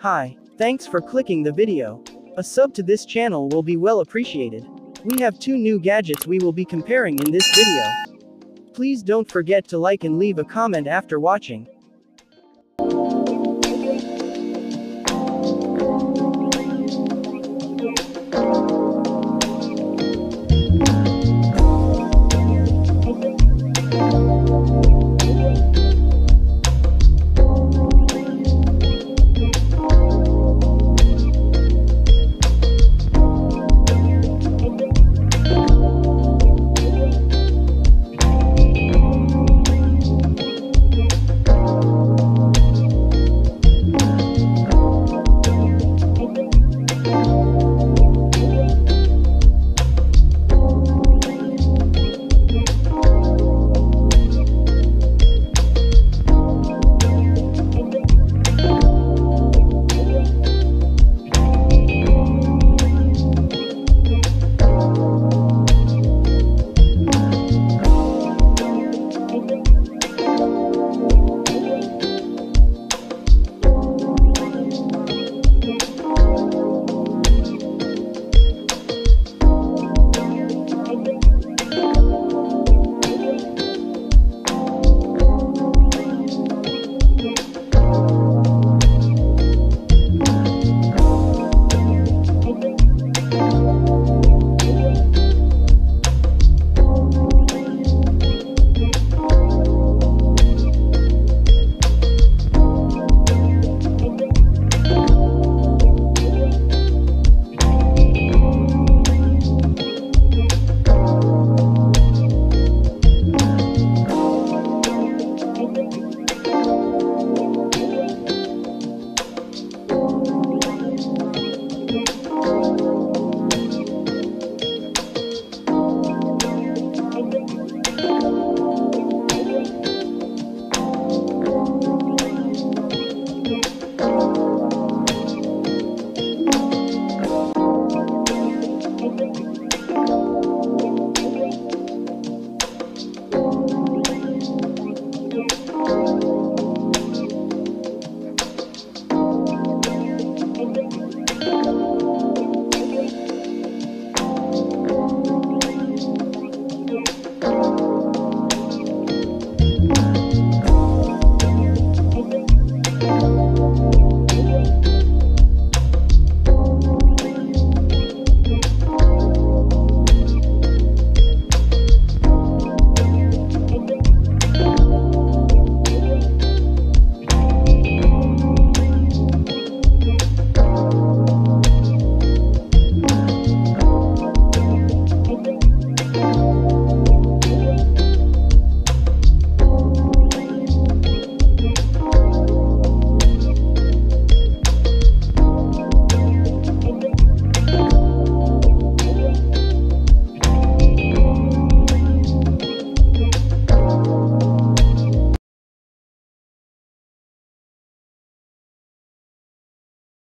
Hi, thanks for clicking the video. A sub to this channel will be well appreciated. We have two new gadgets we will be comparing in this video. Please don't forget to like and leave a comment after watching.